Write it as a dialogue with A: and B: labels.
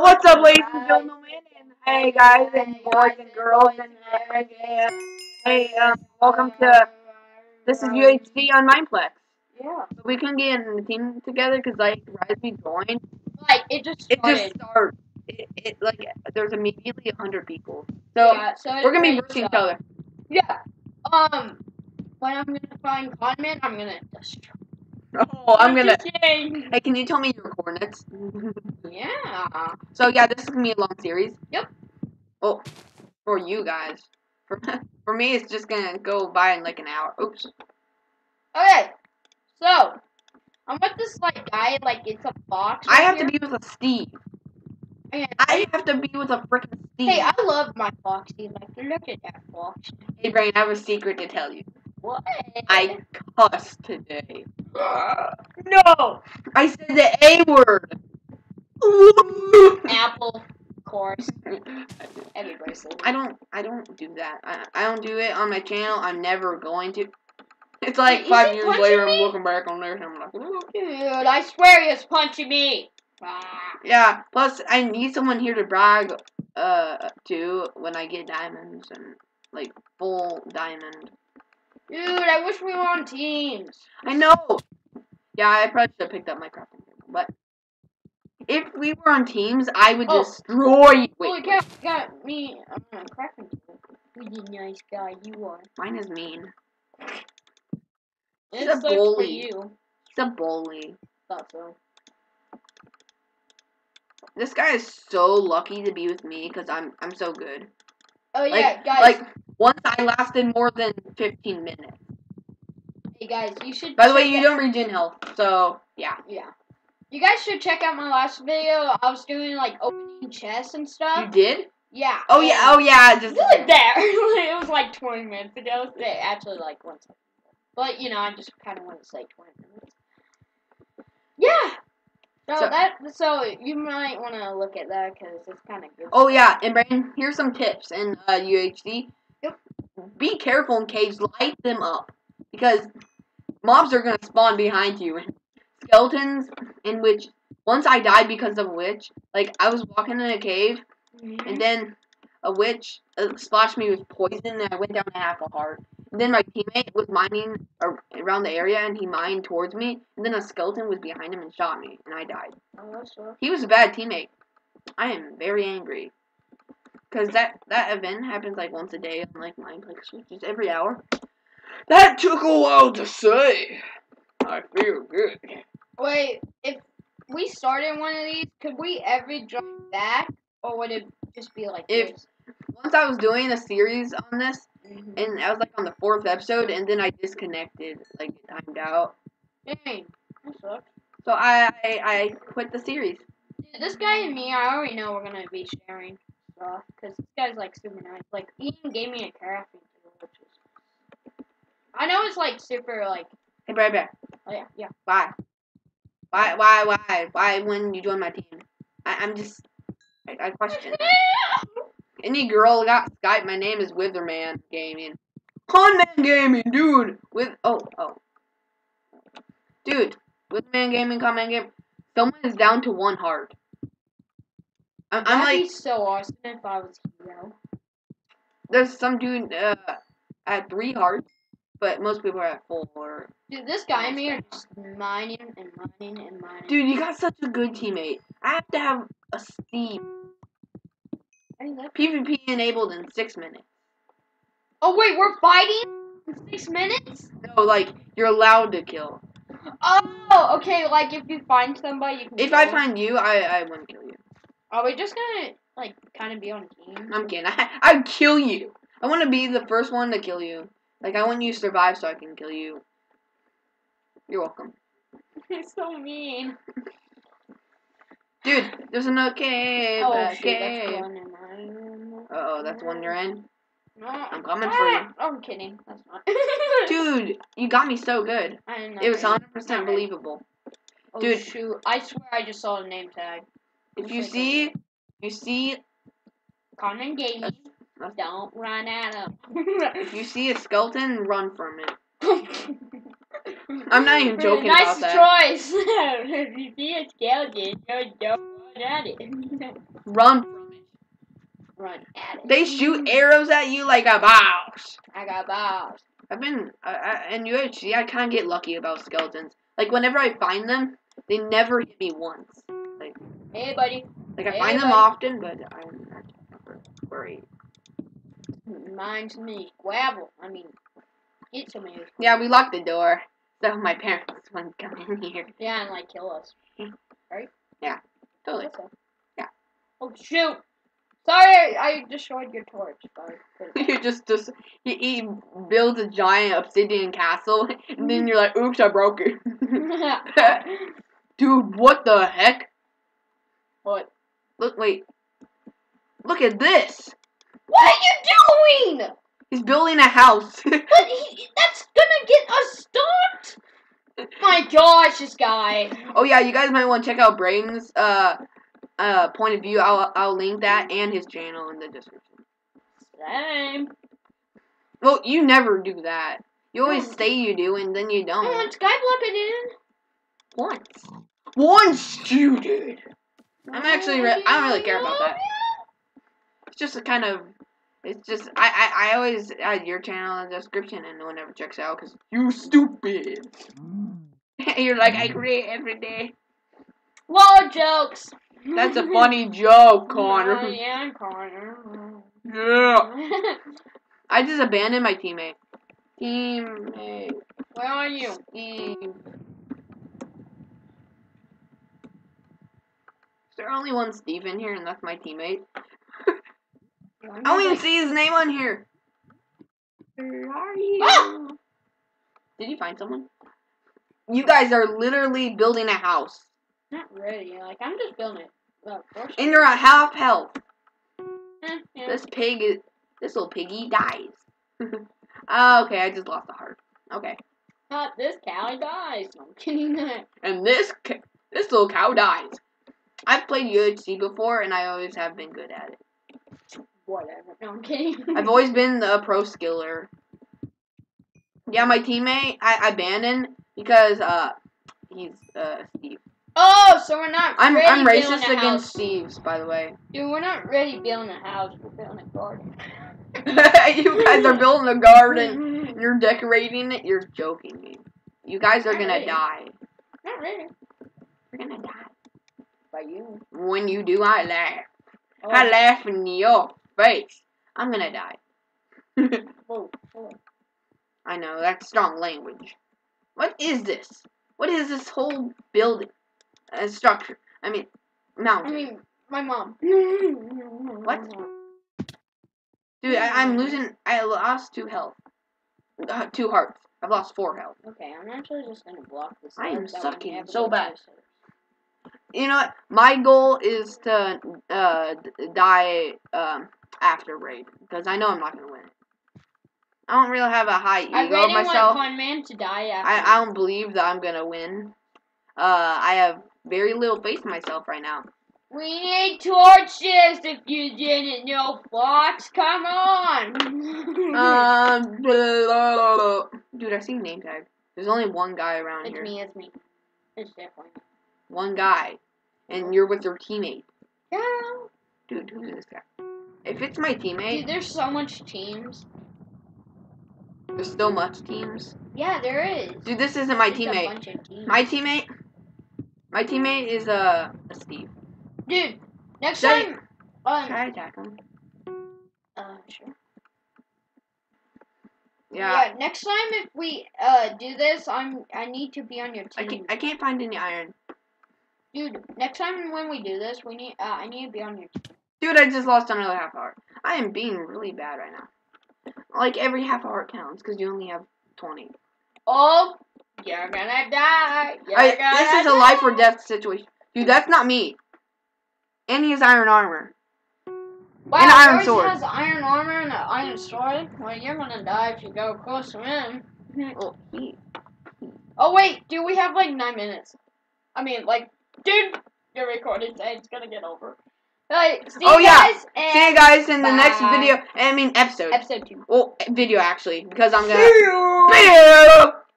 A: what's up, ladies and gentlemen? And hey, guys, and boys and girls, and hey, hey, um, welcome to this is UHC on Mineplex.
B: Yeah.
A: So we can get in the team together because like right as we joined,
B: Like it just
A: it just starts. It, it like there's immediately a hundred people. So
B: yeah, so
A: we're gonna be versus each other.
B: Yeah. Um. When I'm gonna find Conman, I'm gonna destroy.
A: Oh, I'm gonna. Hey, can you tell me your coordinates?
B: Yeah.
A: so yeah, this is gonna be a long series.
B: Yep.
A: Oh, for you guys. For for me, it's just gonna go by in like an hour. Oops.
B: Okay. So I'm with this like guy. Like it's a box.
A: I
B: right
A: have to be with a Steve.
B: Okay.
A: I have to be with a freaking Steve.
B: Hey, I love my Foxy. Like look at that Fox.
A: Hey, Brain, I have a secret to tell you.
B: What?
A: I cussed today.
B: no.
A: I said the A word.
B: Apple. Of course. Everybody says.
A: I don't. I don't do that. I, I don't do it on my channel. I'm never going to. It's like
B: Wait,
A: five years later.
B: me?
A: I'm looking back on there, and I'm like, "Ooh."
B: Dude, I swear he was punching me. Ah.
A: yeah. Plus, I need someone here to brag uh to when I get diamonds and like full diamond.
B: Dude, I wish we were on teams.
A: I know. Yeah, I probably should have picked up my crafting table, but if we were on teams, I would
B: Oh.
A: destroy you. Wait,
B: Holy cow, you got me on a crafting table. You nice guy, you are.
A: mine is mean. He's
B: It
A: a bully.
B: you.
A: He's a bully.
B: Thought so.
A: This guy is so lucky to be with me because I'm I'm so good.
B: Oh
A: Like,
B: yeah, guys.
A: like once I lasted more than 15 minutes.
B: hey guys, you should.
A: By the way, you
B: out-
A: don't regen health, so yeah.
B: Yeah. You guys should check out my last video. I was doing like opening chests and stuff.
A: You did?
B: Yeah.
A: Oh yeah, oh yeah. Just
B: Good there. it was like 20 minutes ago. It eh, Actually, like one second. But you know, I just kind of want to say 20 minutes. Yeah. So,
A: So-
B: that so you might want to look at that because it's kind of good.
A: Oh yeah, and Braden, here's some tips in uh, UHC.
B: Yep.
A: Be careful in caves. Light them up because mobs are gonna spawn behind you. And skeletons in which once I died because of a witch. Like I was walking in a cave
B: Mhm.
A: and then a witch uh, splashed me with poison and I went down to half a heart. Then my teammate was mining around the area and he mined towards me. And then a skeleton was behind him and shot me and I died.
B: Oh.
A: He was a bad teammate. I am very angry. Cause that that event happens like once a day on like Mineplex, which is every hour. That took a while to say. I feel good.
B: Wait, if we started one of these, could we ever join back, or would it just be like
A: If-
B: this?
A: Once I was doing a series on this,
B: Mhm.
A: and I was like on the fourth episode, and then I disconnected, like it timed out.
B: Dang, that sucks.
A: So I I, I quit the series.
B: Dude, this guy and me, I already know we're gonna be sharing stuff because this guy's like super nice. Like, Ian gave me a crafting which is. I know it's like super like.
A: Hey, Brad, Brad,
B: Oh yeah, yeah.
A: why? Why, why, why, why? When you join my team, I, I'm just, I, I question. Any girl got Skype, my name is Witherman Gaming. Conman Gaming, dude! With oh oh. Dude, Witherman Gaming, Conman Gaming. Someone is down to one heart. I'm, I'm
B: That'd
A: like,
B: be so awesome if I was hero.
A: there's some dude uh, at three hearts, but most people are at four.
B: Dude, this guy and me are just mining and mining and mining.
A: Dude, you got such a good teammate. I have to have a Steve.
B: I think that-
A: PvP enabled in six minutes.
B: Oh wait, we're fighting in six minutes.
A: No, like, you're allowed to kill.
B: Oh, okay. Like if you find somebody, you can.
A: If I
B: them.
A: find you, I, I wouldn't kill you.
B: Are we just gonna like kind of be on a team?
A: I'm kidding. I, I'd kill you. I want to be the first one to kill you. Like, I want you to survive so I can kill you. You're welcome.
B: It's so mean.
A: Dude, there's another cave.
B: oh
A: a
B: shoot,
A: cave.
B: that's one in.
A: Uh oh, that's one you're in.
B: No,
A: I'm coming for you.
B: Ah, I'm kidding. That's not.
A: Dude, you got me so good.
B: I didn't know
A: It was 100% believable.
B: Oh,
A: Dude.
B: shoot! I swear I just saw a name tag.
A: If you see, you see,
B: Gaming.
A: that's-
B: Don't run at him.
A: if you see a skeleton, run from it. I'm not even joking
B: nice
A: about that.
B: Nice choice. If you see a skeleton, don't, don't Run at it.
A: Run from it.
B: Run at it.
A: They shoot arrows at you like a boss.
B: I got balls.
A: I've been I, I, in UFC. I kind of get lucky about skeletons. Like whenever I find them, they never hit me once.
B: Like Hey, buddy.
A: Like I
B: Hey,
A: find them often, but I'm not worried.
B: Mine's me. Squabble. I mean, get some of.
A: Yeah, we locked the door, so my parents wouldn't come in here.
B: Yeah, and like kill us.
A: Mm-hmm.
B: Right? Yeah. Totally. So.
A: Yeah.
B: Oh shoot! Sorry, I destroyed your torch.
A: You just just he, he builds a giant obsidian castle, and then mm-hmm. you're like, "Oops, I broke it." Dude, what the heck?
B: what?
A: Look, wait. Look at this.
B: What are you doing?
A: He's building a house.
B: But he, that's gonna get us stopped. My gosh, this guy.
A: oh yeah, you guys might want to check out Braden's uh uh point of view. I'll I'll link that and his channel in the description.
B: Same.
A: Well, you never do that. You always
B: Hmm.
A: say you do, and then you
B: Come on,
A: don't.
B: Skyblock it in
A: Once. Once you did. I'm actually re- I don't really care about that. It's just a kind of. It's just I I, I always add your channel in the description, and no one ever checks out because you stupid. You're like I create every day.
B: Lol jokes.
A: That's a funny joke,
B: Oh,
A: Connor.
B: yeah, Connor.
A: Yeah. I just abandoned my teammate. Teammate.
B: Where are you?
A: Steve. Is there only one Steve in here, and that's my teammate? I don't even see his name on here. Where are you?
B: Ah!
A: Did you find someone? You guys are literally building a house,
B: Not really. Like I'm just building it. Well,
A: and you're at half health.
B: Eh, yeah.
A: This pig is. This little piggy dies. Ah, okay, I just lost a heart. Okay,
B: Not this cow dies. No, I'm kidding.
A: and this this little cow dies. I've played UHC before, and I always have been good at it.
B: Whatever. No, I'm kidding.
A: I've always been the pro skiller. Yeah, my teammate I abandoned because uh he's uh Steve.
B: Oh, so we're not.
A: I'm
B: ready
A: I'm racist against
B: house.
A: Steves, by the way.
B: Dude, we're not ready building a house. We're building a garden.
A: you guys are building a garden. You're decorating it. You're joking me. You guys are
B: Not
A: gonna
B: really.
A: die.
B: Not really.
A: You're gonna die.
B: By you.
A: When you do, I laugh.
B: Oh,
A: I laugh in your face. I'm gonna die.
B: whoa, whoa.
A: I know that's strong language. What is this? What is this whole building? Uh, structure. I mean, mountain.
B: I mean, my mom.
A: What? Dude, I, I'm losing. I lost two health. Uh, two hearts. I've lost four health.
B: Okay, I'm actually just gonna block this.
A: I am
B: up, that way
A: sucking
B: we have a
A: so bad. You know what? My goal is to uh, d- die um, after raid because I know I'm not gonna win. I don't really have a high
B: I
A: ego
B: really
A: of myself.
B: want Con Man to die after.
A: I, I don't believe that I'm gonna win. Uh, I have very little faith in myself right now.
B: We need torches if you didn't know, Fox. Come on.
A: Um, dude, I see name tag. There's only one guy around
B: it's
A: here.
B: me. It's me. It's definitely me.
A: One guy, and you're with your teammate.
B: Yeah.
A: Dude, who's this guy? If it's my teammate,
B: Dude, there's so much teams.
A: There's so much teams.
B: Yeah, there is.
A: Dude, this isn't my
B: There's a
A: teammate.
B: bunch of teams.
A: My teammate, my teammate is uh a Steve.
B: Dude, next
A: Should I-
B: time. Um.
A: Should I attack him?
B: Uh, sure.
A: Yeah.
B: Next time, if we uh do this, I'm I need to be on your
A: I
B: team,
A: can't. I can't find any iron.
B: dude. Next time when we do this, we need uh I need to be on your team.
A: Dude, I just lost another half hour. I am being really bad right now. Like every half hour counts because you only have twenty.
B: Oh, you're gonna die. You're
A: I,
B: gonna
A: this is a life or death situation. Dude, that's not me. And he has iron armor.
B: Wow,
A: and iron
B: yours
A: sword.
B: has iron armor and an iron sword. Well, you're gonna die if you go close to him.
A: Oh, he.
B: Oh wait, do we have like nine minutes? I mean, like, dude, your recording say it's gonna get over. Alright, see
A: Oh,
B: you
A: yeah. See you guys in the next video. I mean episode.
B: episode two.
A: Well, video actually, because I'm gonna.
B: you.
A: Video.